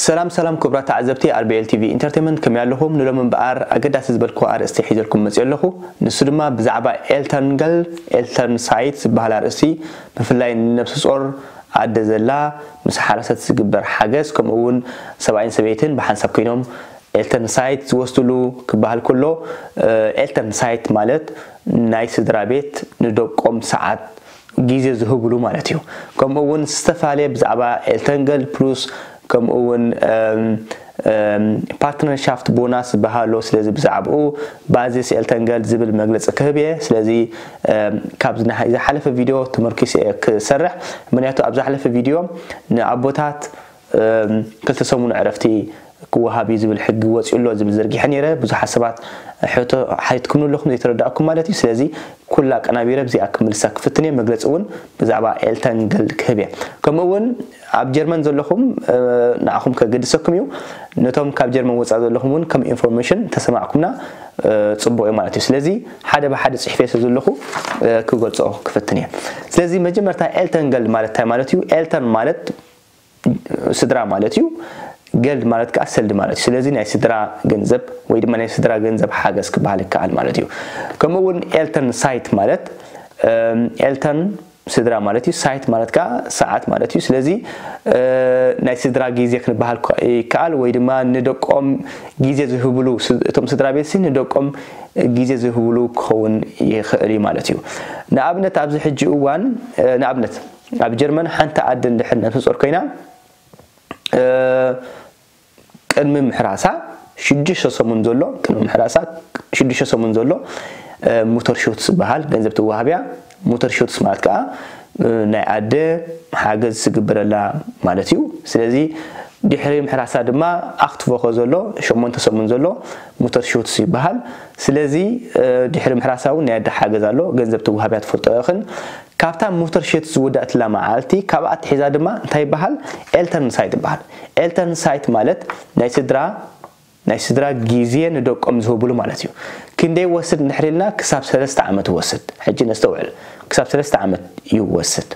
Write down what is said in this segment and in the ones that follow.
سلام سلام كبرى تعزبتي ار بي ال تي في انترتينمنت كم يالهم نلومن بار اقداس زبلكو ار استي حيزلكم مصي يالله نس دما بزعبا ኤልተንገል ኤልተን ሳይት ዝበሃል ኣርእሲ ብፍላይ ነብሲ ጾር ኣደ ዘላ ምስ ሓረሰት ዝግበር ሓገዝ ከምኡ እውን ሰብኣይን ሰበይትን ብሓንሳብ ኮይኖም ኤልተን ሳይት ዝወስድሉ ክበሃል ከሎ ኤልተን ሳይት ማለት ናይ ስድራ ቤት ንደቆም ሰዓት ግዜ ዝህብሉ ማለት እዩ ከምኡ እውን ዝተፈላለየ ብዛዕባ ኤልተንገል ፕሉስ ከምኡውን ፓርትነርሻፍት ቦናስ ባህሎ ስለዚ ብዛዕባኡ ባዚ ስኤልተንገል ዝብል መግለፂ ክህብ እየ ስለዚ ካብ ዝሓለፈ ቪድዮ ተመርኪስ እየ ክሰርሕ ምክንያቱ ኣብ ዝሓለፈ ቪድዮ ንኣቦታት ክልተ ሰሙኑ ዕረፍቲ ክወሃብ እዩ ዝብል ሕጊ ወፂኡሎ ዝብል ዘርጊሐ ነረ ብዙሓት ሰባት ሕቶ ሓይትኩም ኣለኹም ዘይተረዳእኩም ማለት እዩ ስለዚ ኩላ ኣቀናቢረ ብዚኣ ክምልሳ ክፍትን እየ መግለፂ እውን ብዛዕባ ኤልተንግል ክህብ እየ ከምኡ እውን ኣብ ጀርመን ዘለኹም ንኣኹም ከገድሰኩም እዩ ነቶም ካብ ጀርመን ወፃእ ዘለኹም እውን ከም ኢንፎርሜሽን ተሰማዕኩምና ፅቡቅ እዩ ማለት እዩ ስለዚ ሓደ ብሓደ ፅሕፈ ስለ ዘለኹ ክገልፆ ክፍትን እየ ስለዚ መጀመርታ ኤልተንገል ማለት እንታይ ማለት እዩ ኤልተን ማለት ስድራ ማለት እዩ ገል ማለት ከዓ ሰልድ ማለት እዩ ስለዚ ናይ ስድራ ገንዘብ ወይ ድማ ናይ ስድራ ገንዘብ ሓገዝ ክበሃል ይከኣል ማለት እዩ ከምኡ እውን ኤልተን ሳይት ማለት ኤልተን ስድራ ማለት እዩ ሳይት ማለት ከዓ ሰዓት ማለት እዩ ስለዚ ናይ ስድራ ግዜ ክንበሃል ይከኣል ወይ ድማ ንደቆም ግዜ ዝህብሉ እቶም ስድራ ቤት ንደቆም ግዜ ዝህብሉ ክኸውን ይኽእል እዩ ማለት እዩ ንኣብነት ኣብዚ ሕጂ እዋን ንኣብነት ኣብ ጀርመን ሓንቲ ዓዲ እንድሕር ነብስፆር ኮይና ቅድሚ ምሕራሳ ሽዱሽተ ሰሙን ዘሎ ቅድሚ ምሕራሳ ሽዱሽተ ሰሙን ዘሎ ሞተር ሾት ዝበሃል ገንዘብ ትዋህብያ ሞተር ሾትስ ማለት ከዓ ናይ ኣደ ሓገዝ ዝግበረላ ማለት እዩ ስለዚ ድሕሪ ምሕራሳ ድማ ኣክትፎኸ ዘሎ ሸሞንተ ሰሙን ዘሎ ሞተር ሾትስ ይበሃል ስለዚ ድሕሪ ምሕራሳ እውን ናይ ኣደ ሓገዝ ኣሎ ገንዘብ ትዋህብያ ትፈልጦ ይኽን ካብታ ሞተር ሸት ዝውዳእት ለማዓልቲ ካብኣ ትሒዛ ድማ እንታይ ይበሃል ኤልተርን ሳይት ይበሃል ኤልተርን ሳይት ማለት ናይ ስድራ ናይ ስድራ ግዜ ንደቆም ዝህብሉ ማለት እዩ ክንደይ ወስድ ንሕሪልና ክሳብ ሰለስተ ዓመት ወስድ ሕጂ ነስተውዕል ክሳብ ሰለስተ ዓመት ይወስድ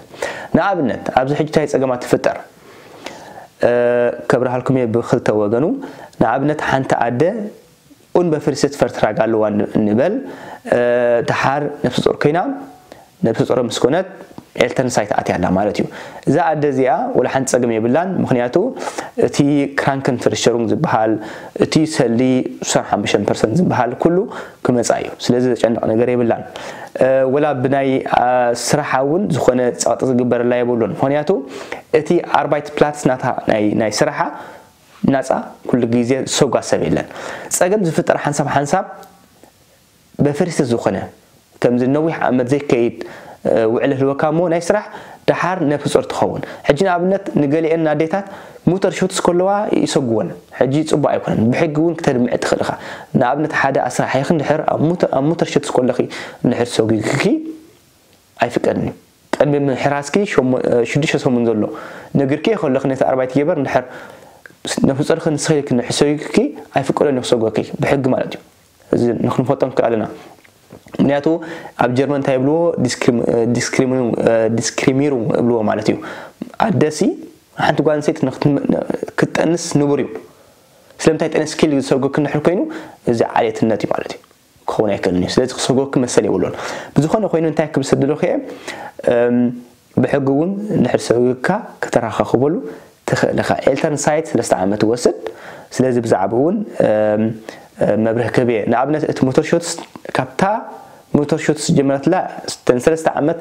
ንኣብነት ኣብዚ ሕጂ ንታይ ፀገማ ትፍጠር ከብርሃልኩም እየ ብክልተ ወገኑ ንኣብነት ሓንቲ ኣደ ኡን በፍርሲ ትፈርትራጋ ኣለዋ ንበል ድሓር ነፍሲ ፅር ኮይና ነብሲ ፀሮ ምስ ኮነት ኤልተንሳይ ተኣትያላ ማለት እዩ እዛ ኣደ እዚኣ ወላ ሓንቲ ፀግም የብላን ምክንያቱ እቲ ክራንክን ፍርሸሩን ዝበሃል እቲ ሰሊ 65 ፐርሰንት ዝበሃል ኩሉ ክመፃ እዩ ስለዚ ዘጨንቕ ነገር የብላን ወላ ብናይ ስራሓ እውን ዝኾነ ፀቕጢ ዝግበረላ የብሉን ምክንያቱ እቲ ኣርባይት ፕላትስ ናታ ናይ ስራሓ ናፃ ኩሉ ግዜ ሰጓ ሰብ የለን ፀገም ዝፍጠር ሓንሳብ ሓንሳብ በፈሪስት ዝኾነ كم زي نوح أمد زي كيد وعله هو كامو نيسرح دحار نفس أرتخون حجنا أبنت نقولي إن ناديتات موتر شوتس كلوا يسقون حجيت أبا يكون بحقون كتر من أدخلها نابنت حدا أسرع حيخن دحر أم موتر أم موتر شوتس نحر سوقي كي أي فكرني قدمي من حراسكي شو م... شديش اسمه من ذلو نقول كي خل لخنة أربعة كبر نحر نفس أرخن سخيلك نحسوي كي أي فكرة نفسه قوي بحق مالتي زين نخن فطن كعلنا ምክንያቱ ኣብ ጀርመን እንታይ ይብልዎ ዲስክሪሚሩ ይብልዎ ማለት እዩ ኣደሲ ሓንቲ ጓል ኣንስተይቲ ክትጠንስ ንቡር እዩ ስለምንታይ ጠነ ስኪል ዝሰርጎ ክንድሕር ኮይኑ እዚ ዓሌትነት እዩ ማለት እዩ ክኸውን ኣይክእልን እዩ ስለዚ ክሰርጎ ክመሰል የብሎን ብዝኾነ ኮይኑ እንታይ ክብስድ ድኽየ ብሕጊ እውን ንድሕር ሰብግካ ከተራኸኽበሉ ትኽእል ኢኻ ኤልተርንሳይት ሰለስተ ዓመት ይወስድ ስለዚ ብዛዕባ እውን መብርህ ክህብ እየ ንኣብነት እቲ ሞተር ሾትስ ካብታ ሞተርሾት ዝጀመረትላ ተንሰለስተ ዓመት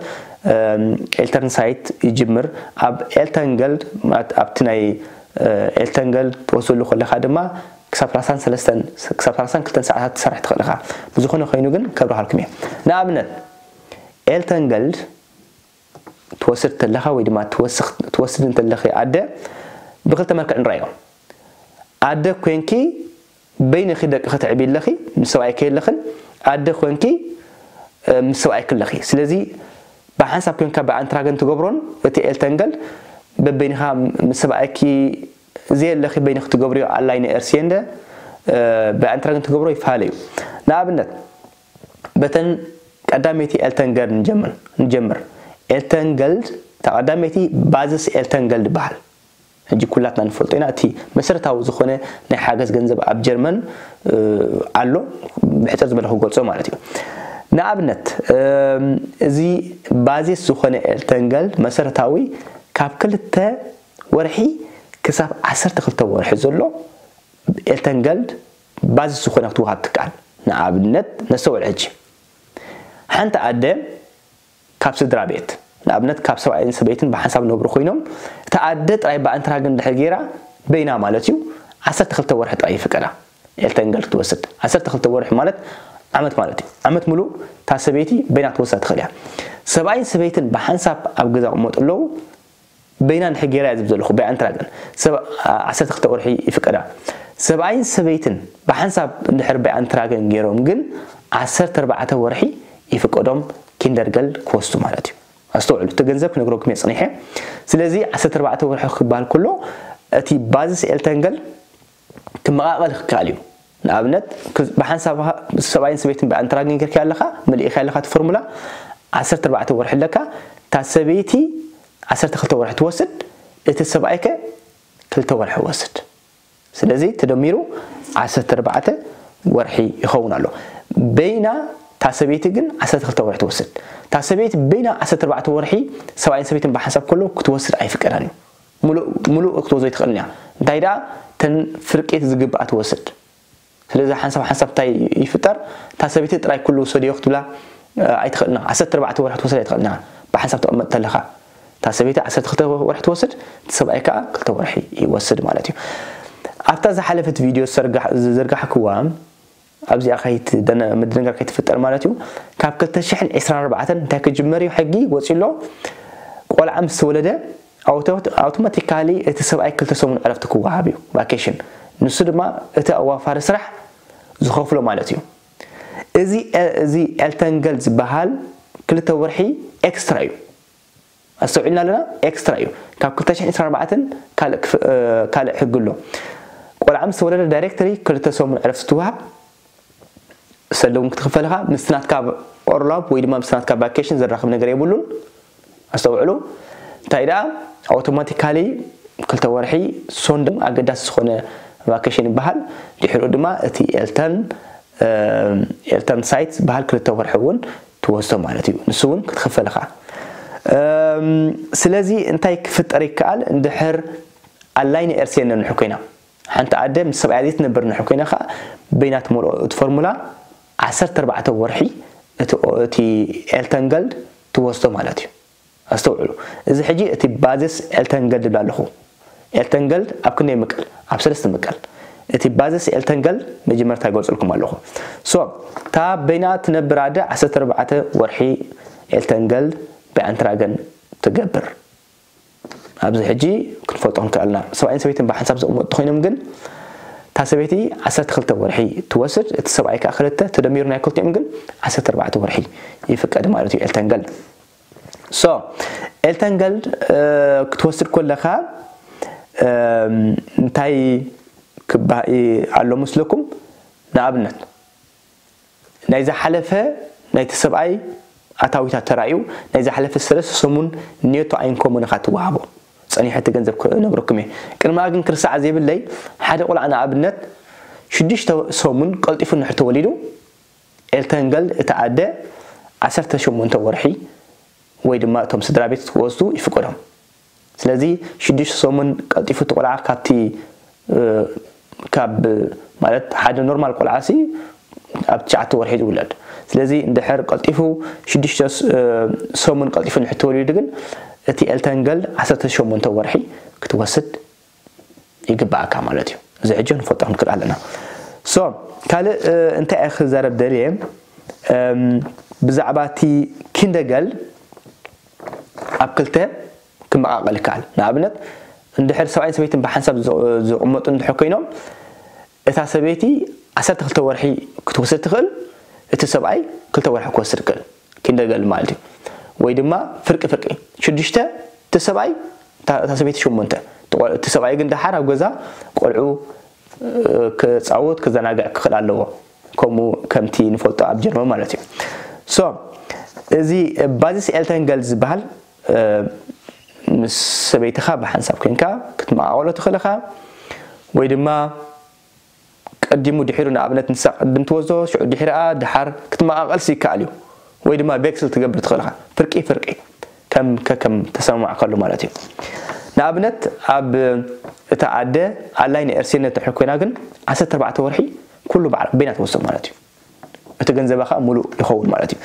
ኤልተርንሳይት ይጅምር ኣብ ኤልተንገል ኣብቲ ናይ ኤልተንገል ትወስሉ ከለካ ድማ ክሳብ 33 ክሳብ 32 ሰዓታት ትሰርሕ ትኽእል ኢኻ ብዝኾነ ኮይኑ ግን ከብርሃልኩም እየ ንኣብነት ኤልተንገልድ ትወስድ ተለኻ ወይ ድማ ትወስድ እንተለኺ ኣደ ብክልተ መልክዕ ንርአዮ ኣደ ኮንኪ በይንኺ ደቂ ክትዕቢ ኣለኺ ምስ ሰብኣይ ከየለኽን ኣደ ኮንኪ مسوعي كل خي سلزي بحنسا بيونكا بعن تراجن تجبرون وتي إل تنقل ببينها مسوعي كي زي اللي خي بينك تجبريو على لين إرسيان ده بعن تراجن تجبرو يفعليه نعبنت بتن قدامتي إل تنقل نجمر نجمر إل تنقل تقدامتي بازس إل تنقل بحال هنچی کلات نان فولت اینا تی مصر تا اوز خونه نه حاجز گنده با آب جرمن علو به ترتیب لحوقات سوم علتیو ንኣብነት እዚ ባዜስ ዝኾነ ኤልተንገል መሰረታዊ ካብ ክልተ ወርሒ ክሳብ 12 ወርሒ ዘሎ ኤልተንገል ባዜስ ዝኾነ ክትወሃብ ትከኣል ንኣብነት ነስተውዕል ሕጂ ሓንቲ ኣደ ካብ ስድራ ቤት ንኣብነት ካብ ሰብኣይን ሰበይትን ብሓንሳብ ነብሩ ኮይኖም እቲ ኣደ ጥራይ ብኣንትራ ግን ድሕር ጌራ በይና ማለት እዩ 12 ወርሒ ጥራይ ይፍቀዳ ኤልተንገል ክትወስድ 12 ወርሒ ማለት ዓመት ማለት እዩ ዓመት ሙሉእ እታ ሰበይቲ በይና ክትወስዳ ትኽእል እያ ሰብኣይን ሰበይትን ብሓንሳብ ኣብ ገዛ ቅመጡ ኣለዉ በይና ንሕጊ ገይራ እያ ዝብ ዘለኹ በይ ኣንትራገን 12 ቁርሒ ይፍቀዳ ሰብኣይን ሰበይትን ብሓንሳብ እንድሕር በይ ኣንትራገን ገይሮም ግን 14 ወርሒ ይፍቀዶም ኪንደርገል ክወስቱ ማለት እዩ ኣስተውዕሉ እቲ ገንዘብ ክነግረኩም እየ ፀኒሐ ስለዚ 14 ወርሒ ክበሃል ከሎ እቲ ባዝስ ኤልተንገል ክመቃቐል ክከኣል እዩ نابنت بحن سبع سبعين سبعين بعد تراجعين كرك على خا ملي إخا على خا تفرملا عشرة أربعة تور حلكا تسبيتي عشرة خلت تور حتوسد إت السبعيك تلت تور حوسد سلزي تدميرو عشرة أربعة ورحي يخون له بينا تسبيتي جن عشرة خلت تور حتوسد تسبيت بينا عشرة أربعة ورحي سبعين سبعين بحسب كله كتوسد أي فكرة ملو ملو اكتوزيت خلنيا دايرة تن فرقة زجبات وسد ስለዚ ሓንሳብ ሓንሳብታይ ይፍጠር እታ ሰበይቲ ጥራይ ኩሉ ወሰድዮ ክትብላ ኣይትኽእልና 14 ወርሒ ትወስድ ኣይትኽእልና ብሓንሳብ ተቐመጥ ተለኻ እታ ሰበይቲ 12 ወርሒ ትወስድ እቲ ሰብኣይ ከዓ 2 ወርሒ ይወስድ ማለት እዩ ኣብታ ዝሓለፈት ቪድዮ ዘርጋሕክዋ ኣብዚኣ ምድንጋር ከይትፍጠር ማለት እዩ ካብ 224 እንታይ ክጅመር እዩ ሕጊ ወፂሎ ቆልዓ ምስ ተወለደ ኣውቶማቲካሊ እቲ ሰብኣይ ክልተ ሰሙን ዕረፍቲ ክወሃብ እዩ ቫኬሽን ንሱ ድማ እቲ ኣዋፋሪ ስራሕ ዝኸፍሎ ማለት እዩ እዚ እዚ ኤልተንገል ዝበሃል ክልተ ወርሒ ኤክስትራ እዩ ኣስተውዒልና ኣለና ኤክስትራ እዩ ካብ 224 ካልእ ሕጊ ኣሎ ቆልዓ ምስ ተወለደ ዳይረክተሪ ክልተ ሰሙን ዕረፍቲ ትውሃብ ሰለውን ክትክፈልኻ ምስ ናትካ ኦርላብ ወይ ድማ ምስናትካ ናትካ ቫኬሽን ዘራኽብ ነገር የብሉን ኣስተውዕሉ እንታይ ደኣ ኣውቶማቲካሊ ክልተ ወርሒ ሶንድም ኣገዳሲ ዝኾነ vacation بحال دحرو دما اتي التن أه التن سايت بحال كل التوفر حون توهستو معناتيو نسون كتخفل خا أم سلازي انتي كفطري كال اندحر الاين ار سي ان نحكينا حنت قدام سبع عديت نبر نحكينا خا بينات مول فورمولا 10 4 ورحي اتي اتي التن جلد معناتيو استوعلو اذا حجي اتي بازس التن جلد بالخو ኤልተንገል ኣብ ክንደይ ምቀል ኣብ ሰለስተ ምቀል እቲ ባዘስ ኤልተንገል መጀመርታ ይገልፀልኩም ኣለኹ ሶ እታ በይና ትነብር ኣደ 14 ወርሒ ኤልተንገል ብኣንትራገን ትገብር ኣብዚ ሕጂ ክንፈልጦም ክኣልና ሰብኣይን ሰበይትን ብሓንሳብ ዘቕመጡ ኮይኖም ግን እታ ሰበይቲ 12 ወርሒ ትወስድ እቲ ሰብኣይ ከዓ ክልተ ተደሚሩ ናይ ክልቲኦም ግን 14 ወርሒ ይፍቀድ ማለት እዩ ኤልተንገል ሶ ኤልተንገል ክትወስድ ኮለካ نتاي كباي على مسلكم نابنا نايزا حلفة نايزا سبعي أتاوي تترايو نايزا حلفة سرس سمون نيوتو عين كومون خاتو وابو سأني حتى جنزب نبركمي كن ما أجن كرسا عزيب اللي حدا قول أنا أبنا شديش تو سمون قلت إفن نحتو وليدو إلتنقل إتعادة أسرت شمون تورحي ويدما تمسدرابيت وزدو إفقرام سلازي شديش سومن قطيفو تقلع كاتي كاب مالت حاجه نورمال قلعاسي اب تشعتو ورحيد ولاد سلازي اندحر قطيفو شديش سومن قطيفو نحتو وليدقن اتي التنقل عسر تشومن تورحي كتوسد يقبع كامالاتيو زي عجو نفوتر نكر علينا سو كالي انت اخي زارب داليه ام بزعباتي كندقل اب كلته ክመቃቀል ይከኣል ንኣብነት እንድሕር ሰብኣይን ሰበይትን ብሓንሳብ ዝቕመጡ እንድሕር ኮይኖም እታ ሰበይቲ 12 ወርሒ ክትወስድ ትኽእል እቲ ሰብኣይ 2 ወርሒ ክወስድ ይኽእል ክንደገል ማለት እዩ ወይ ድማ ፍርቂ ፍርቂ ሽዱሽተ እቲ ሰብኣይ እታ ሰበይቲ ሸሞንተ እቲ ሰብኣይ ግን ድሓር ኣብ ገዛ ቆልዑ ክፃወት ክዘናግዕ ክኽእል ኣለዎ ከምኡ ከምቲ ንፈልጦ ኣብ ጀርመን ማለት እዩ ሶ እዚ ባዚስ ኤልተንገል ዝበሃል مس سبيتها بحنساب كنكا كتما أولا تخلقها ويدما قديمو دحيرونا أبنات نساء قدمت وزو شعو دحيرا دحار كتما أغل سيكا عليو ويدما بيكسل تقبل تخلقها فرقي فرقي كم كم تسمع قلو مالاتي نابنت أب تعدى علينا إرسينا تحكونا قن عسد تربعة ورحي كله بعرف بينات وصل مالاتي تجنزب خا ملو يخول مالاتي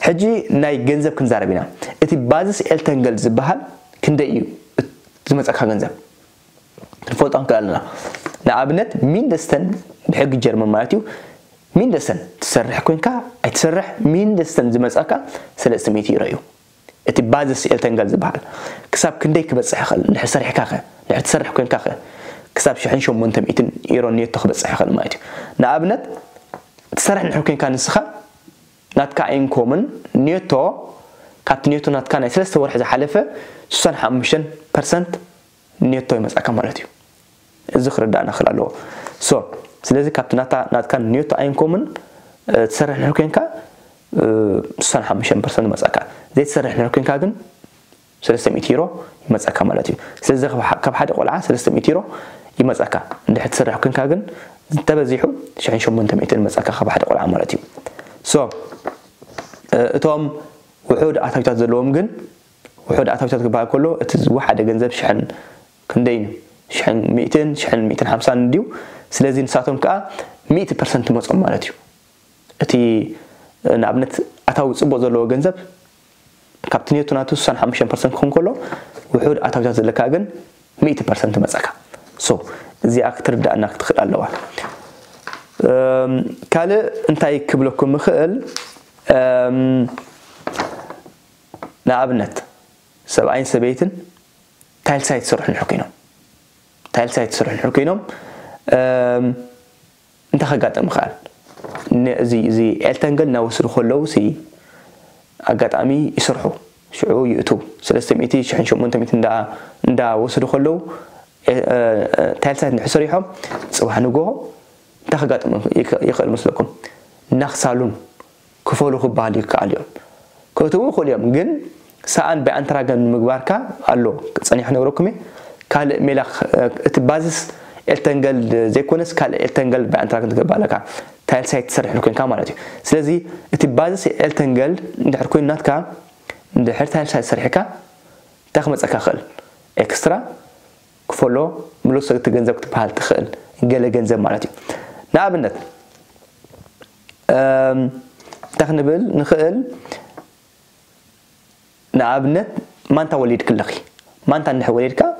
حجي ناي جنزب كنزار بينا إتي بازس إلتنجل زبها ክንደይ እዩ ዝመፀካ ገንዘብ ክንፈልጦ ክንክእል ኣለና ንኣብነት ሚንደስተን ብሕጊ ጀርመን ማለት እዩ ሚንደስተን ትሰርሕ ኮይንካ ኣይትሰርሕ ሚንደስተን ዝመፀካ 300 ዩሮ እዩ እቲ ባዘስ ኤልተንገል ዝበሃል ክሳብ ክንደይ ክበፅሕ ይኽእል ድሕሪ ሰሪሕካ ኸ ድሕሪ ትሰርሕ ኮይንካ ኸ ክሳብ 1800 ዩሮ ኔቶ ክበፅሕ ይኽእል ማለት እዩ ንኣብነት ትሰርሕ ንሕር ኮይንካ ንስኻ ናትካ ኢንኮምን ኔቶ كات نيوتن كان يسلس تور حزة حلفة سوسن حمشن بيرسنت نيوتن يمس أكملتيو الزخرة ده أنا خلاله so سلسلة كابتن أتا نات كان نيوتن أين كومن تسرح نركين كا سوسن حمشن بيرسنت مس أكا زي تسرح نركين كا جن سلسلة ميتيرو يمس أكملتيو سلسلة كاب كاب حد قلعة سلسلة ميتيرو يمس أكا ده تسرح نركين كا جن تبزيحو شو شو من تميتين مس أكا خب حد قلعة مالتيو so توم أه ውሑድ ኣታዊታት ዘለዎም ግን ውሑድ ኣታዊታት ክበሃል ከሎ እቲ ዝወሓደ ገንዘብ ሽሕን ክንደይ እዩ ሽሕን ሚእትን ሽሕን ሚእትን ሓምሳን ድዩ ስለዚ ንሳቶም ከዓ ሚእቲ ፐርሰንት መፆም ማለት እዩ እቲ ንኣብነት ኣታዊ ፅቡቅ ዘለዎ ገንዘብ ካብቲ ኔቱ ናቱ 6ሓ ፐርሰንት ክኸውን ከሎ ውሑድ ኣታዊታት ዘለካ ግን ሚእቲ ፐርሰንት መፀካ ሶ እዚኣ ክትርዳእና ክትኽእል ኣለዋ ካልእ እንታይ ክብለኩም ምኽእል نابنت سبعين سبيتن تايل سايت سرح نحكينهم تايل سايت سرح نحكينهم انت خقات المخال زي زي التنقل نوصل خلو سي اقات امي يسرحو شعو يؤتو سلسة مئتي شحن شو منتا مئتن دا دا وصل خلو تايل سايت نحسر يحو سوح نقوه انت خقات المخال يخل مسلكم نخسالون كفولو خبالي كاليوم كتبون خليهم جن سأن بأنت راجع من مقبرك الله تاني إحنا وراكمي قال ملاخ تبازس التنقل زيكونس قال التنقل بأنت راجع من مقبرك تال سايت سرح لكن كمان أتي سلزي تبازس التنقل نحرك وين ناتك نحرك تال سايت سرحك تخمس أكاخل إكسترا كفلو ملوس تجنزك تبهال تخل جل جنز مالتي نعم النت أم... تخنبل نخل نعبنت ما أنت وليد كلخي ما أنت عند حوليد كا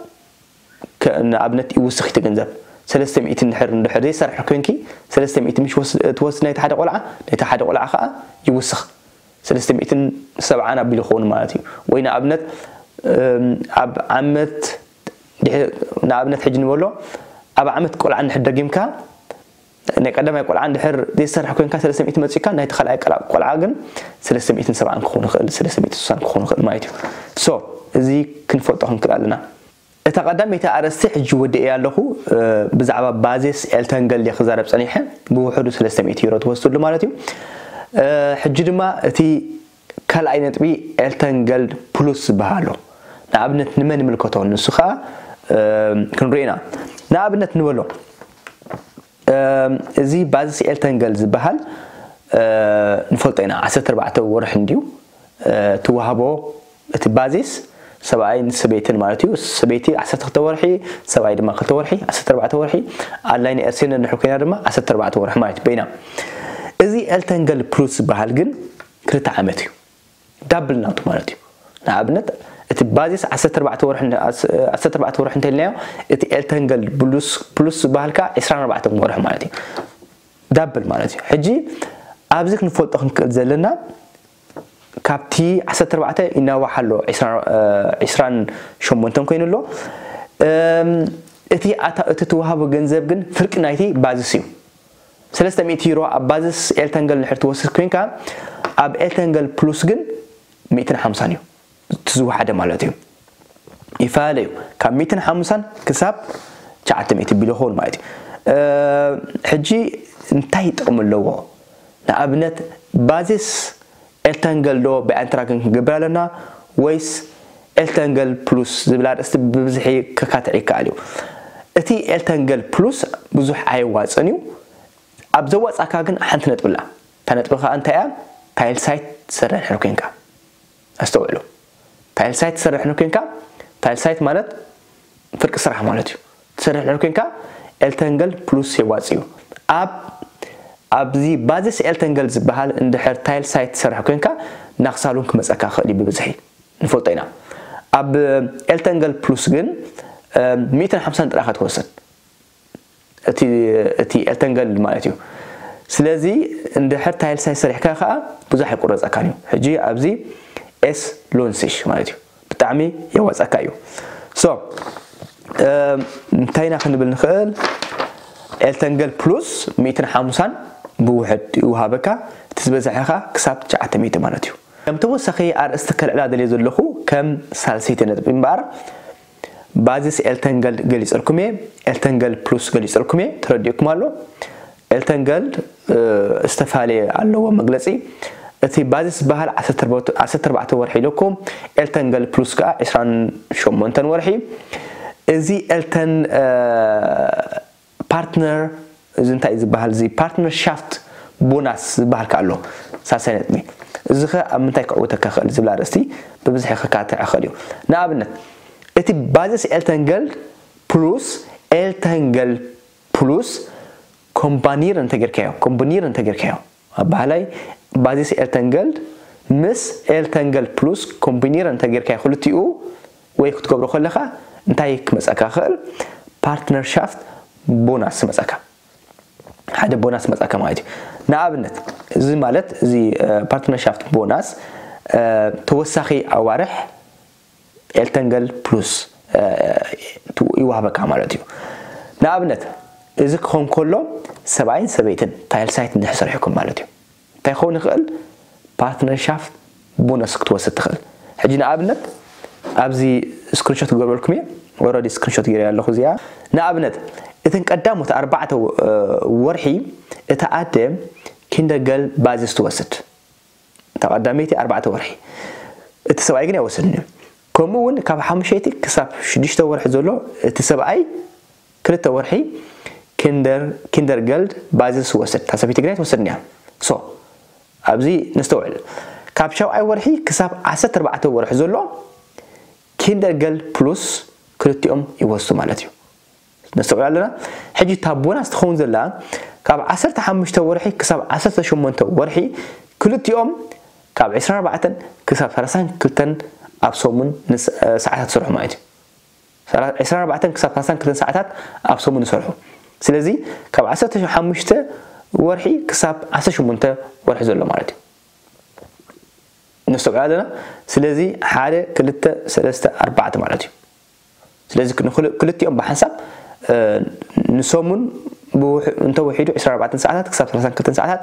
كنعبنت يوسخ تجنب سلسة مئة النحر النحر دي سرح كينكي سلسة مئة مش وس توس نيت حدا قلعة نيت حدا قلعة خاء يوسخ سلسة مئة سبعة أنا بيلخون مالتي وين عبنت أب عمت نعبنت حجن ولو أب عمت كل عن حدا جيم ني قدام يقول عند حر دي سرح كوين كاسر سميت متسكا نهي تخلع يقلع قول عاقن سلس سميت سبعا نخون خل سلس سميت سسان نخون خل ما يتو سو زي كنفوت أخن كلا لنا تقدم يتا أرسح جود إيا لخو بزعبا بازيس إلتنقل يا خزارة بسانيحة بوحدو سلس سميت يورو توسطو لما لاتيو حجد ما تي كل عينة بي إلتنقل بلوس بهالو نعبنا تنمن ملكوتو نسخة كنرينا نعبنا تنولو እዚ ባዝሲኤል ተንገል ዝበሃል ንፈልጦ ኢና 14 ወርሒ እንድዩ ትዋህቦ እቲ ባዚስ ሰብኣይን ሰበይትን ማለት እዩ ሰበይቲ 12 ወርሒ ሰብኣይ ድማ 2 ወርሒ 14 ወርሒ ኣድላይ ንኤርሴን ንድሑ ኮይና ድማ 14 ወርሒ ማለት እዩ በይና እዚ ኤልተንገል ፕሉስ ዝበሃል ግን ክልተ ዓመት እዩ ዳብል ናቱ ማለት እዩ ንኣብነት እቲ ባዚስ 14 ወርሒ 14 ወርሒ እንተልናዮ እቲ ኤልተንገል ፕሉስ ዝበሃል ከዓ 24 ወርሒ ማለት እዩ ዳብል ማለት እዩ ሕጂ ኣብዚ ክንፈልጦ ክንክእል ዘለና ካብቲ 14 ይናዋሓ ኣሎ 28 ኮይኑ ኣሎ እቲ እቲ ትወሃቦ ገንዘብ ግን ፍርቂ ናይቲ ባዝስ እዩ 300 ዩሮ ኣብ ባዝስ ኤልተንገል ንድሕር ትወስድ ኮይንካ ኣብ ኤልተንገል ፕሉስ ግን 150 እዩ ዝወሓደ ማለት እዩ ይፈላለዩ ካብ 150 ክሳብ 900 ቢልሆን ማለት እዩ ሕጂ እንታይ ጥቕሚ ኣለዎ ንኣብነት ባዚስ ኤልተንገል ዶ ብኤንትራ ግን ክንግብር ኣለና ወይስ ኤልተንገል ፕሉስ ዝብላ ርእስቲ ብብዝሒ ክካትዕ ይከኣል እዩ እቲ ኤልተንገል ፕሉስ ብዙሕ ኣይዋፅን እዩ ኣብ ዘዋፃካ ግን ሓንቲ ነጥብላ እታ ነጥቢ ከዓ እንታይ እያ ታይልሳይት ሰረን ሕርኩንካ ኣስተውዕሉ ፋይል ትሰርሕ ንኮንካ ፋይል ሳይት ማለት ፍርቂ ስራሕ ማለት እዩ ትሰርሕ ንሕሉ ኮንካ ኤልተንገል ፕሉስ የዋፅ እዩ ኣብ ኣብዚ ባዚስ ኤልተንገል ዝበሃል እንድሕር ታይል ሳይት ትሰርሕ ኮንካ ናክሳሉን ክመፀካ ክእል እዩ ብብዝሒ ንፈልጦ ኢና ኣብ ኤልተንገል ፕሉስ ግን 150 ጥራኻ ትወስድ እቲ ኤልተንገል ማለት እዩ ስለዚ እንድሕር ታይል ሳይት ሰሪሕካ ከዓ ብዙሕ ይቁረፀካን እዩ ሕጂ ኣብዚ ኤስ ሎንስሽ ማለት እዩ ብጣዕሚ የዋፀካ እዩ ሶ እንታይ ኢና ክንብል ንኽእል ኤልተንገል ፕሉስ 150 ብውሕድ ይውሃበካ እቲ ዝበዝሐ ኸ ክሳብ 900 ማለት እዩ ከም ተወሳኺ ኣርእስቲ ከልዕላ ደልየ ዘለኹ ከም ሳልሰይቲ ነጥቢ እምበር ባዚስ ኤልተንገል ገሊፀልኩም እየ ኤልተንገል ፕሉስ ገሊፀልኩም እየ ተረዲእኩም ኣሎ ኤልተንገል ዝተፋለየ ኣለዎ መግለፂ اتی بازیس بهار عصر تربع تو ورحی لکم التنگل پلوس که اسران شومون تن ورحی ازی التن پارتنر زن تایز بهار زی پارتنر شافت بوناس بهار کالو ساسنت می زخه من تایک عوته که خال زبلا رستی به بزح خکات عقلیو نه ابند اتی بازیس التنگل پلوس التنگل پلوس کمپانی رن تگر کمپانی رن تگر که بازيس التنجل مس التنجل بلس كومبينير انت غير كاي خلتيو ወይ ክትገብሮ ከለኻ እንታይ ክመፀካ ክእል ፓርትነርሻፍት ቦናስ መፀካ ሓደ ቦናስ መፀካ ማለት እዩ ንኣብነት እዚ ማለት እዚ ፓርትነርሻፍት ቦናስ ተወሳኺ ኣዋርሕ ኤልተንገል ፕሉስ ይዋህበካ ማለት እዩ ንኣብነት እዚ ክኾን ከሎ ሰብኣይን ሰበይትን ታይልሳይት ንድሕስርሕኩም ማለት እዩ ክኸውን ይኽእል ፓርትነርሻፍ ቦነስ ክትወስድ ትኽእል ሕጂ ንኣብነት ኣብዚ ስክሪንሾት ገብረልኩም እየ ኦረዲ ስክሪንሾት ገይረ ኣለኹ እዚኣ ንኣብነት እተን ቀዳሞት ኣርባዕተ ወርሒ እታ ኣደ ኪንደርገል ባዚስ ትወስድ እታ ቀዳመይቲ ኣርባዕተ ወርሒ እቲ ሰብኣይ ግን ኣይወስድን እዩ ከምኡ እውን ካብ ሓሙሽተይቲ ክሳብ ሽዱሽተ ወርሒ ዘሎ እቲ ሰብኣይ ክልተ ወርሒ ኪንደርገልድ ባዚስ ወስድ እታ ሰበይቲ ግን ኣይትወስድን እያ ሶ ኣብዚ ነስተውዕል ካብ ሻብዓይ ወርሒ ክሳብ 14 ወርሒ ዘሎ ኪንደርገል ፕሉስ ክልቲኦም ይወስዱ ማለት እዩ ነስተውዕል ኣለና ሕጂ ታቦና ስትኸውን ዘላ ካብ 15 ወርሒ ክሳብ 18 ወርሒ ክልቲኦም ካብ 24 ክሳብ 32 ኣብ ሰሙን ሰዓታት ዝሰርሑ ማለት እዩ 24 ክሳብ 32 ሰዓታት ኣብ ሰሙን ይሰርሑ ስለዚ ካብ 15 ወርሒ ክሳብ 18 ወርሒ ዘሎ ማለት እዩ ነፍሲ ወብዓ ኣለና ስለዚ ሓደ ክልተ ሰለስተ ኣርባዕተ ማለት እዩ ስለዚ ክልቲኦም ብሓንሳብ ንሶሙን እንተወሒዱ 24 ሰዓታት ክሳብ 32 ሰዓታት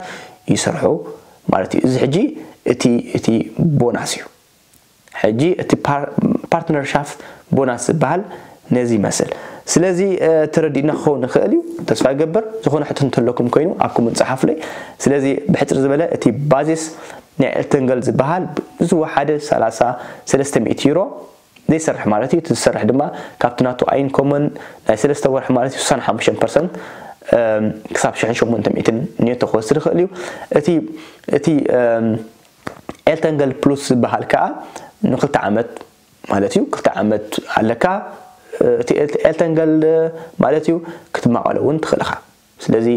ይሰርሑ ማለት እዩ እዚ ሕጂ እቲ እቲ ቦናስ እዩ ሕጂ እቲ ፓርትነርሻፍ ቦናስ ዝበሃል ነዚ ይመስል ስለዚ ተረዲእና ክኸውን ንኽእል እዩ تسفى قبر زخون حتن تلوكم كينو أكم تصحف لي سلازي بحتر زبالة اتي بازيس نعل تنقل زبهال زو حد سلاسة سلستم اتيرو دي سرح مالتي تسرح دما كابتناتو اين كومن لاي سلستة ورح مالتي سسان حامشن برسنت كساب شحن شو منتم اتن نيوتو خوص رخليو اتي اتي التنقل بلوس بحال كا نقل تعمت مالتيو قل تعمت على كا እቲ ኤልተንገል ማለት እዩ ክትማቐሎ እውን ትኽእል ኢኻ ስለዚ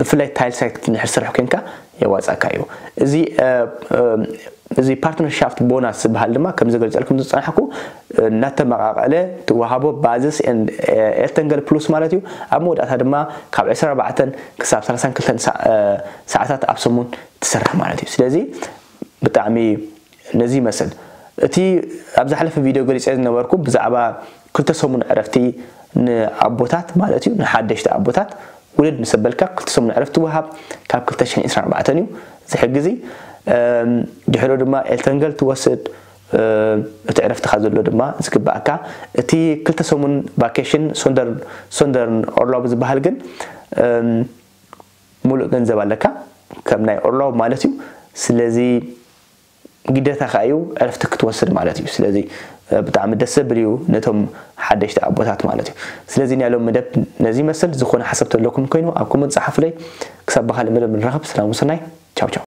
ብፍላይ ታይልሳይት ክትንሕር ስርሕ ኮንካ የዋፃካ እዩ እዚ እዚ ፓርትነርሻፍት ቦናስ ዝበሃል ድማ ከም ዘገልፀልኩም ዝፀናሕኩ እናተመቃቀለ ትወሃቦ ባዝስ ኤልተንገል ፕሉስ ማለት እዩ ኣብ መወዳእታ ድማ ካብ 24 ክሳብ 32 ሰዓታት ኣብ ሰሙን ትሰርሕ ማለት እዩ ስለዚ ብጣዕሚ ነዚ ይመስል እቲ ኣብ ዝሓለፈ ቪድዮ ገሊፀ ዝነበርኩ ብዛዕባ كنت سومن عرفتي نعبوتات مالتيو نحدشت عبوتات ولد نسبلك كنت سومن عرفت وهاب كاب كنت شين إسرع بعتنيو زحجزي دحرو دما التنقل توسد تعرف تخذ اللود ما زك بأكا تي كل تسمون باكيشن سندر سندر أرلاب زبهل جن ملوك جن زبالكا كم ناي أرلاب مالتيو سلزي ግደታ ከዓ እዩ ዕረፍቲ ክትወስድ ማለት እዩ ስለዚ ብጣዕሚ ደስ ዘብል እዩ ነቶም ሓደሽቲ ኣቦታት ማለት እዩ ስለዚ ናይ ሎም መደብ ነዚ መስል ዝኾነ ሓሰብ ተለኩም ኮይኑ ኣብ ኮመንት ፀሓፍለይ ክሳብ ባካሊ መደብ ንረኸብ ሰላም ውስናይ ቻው ቻው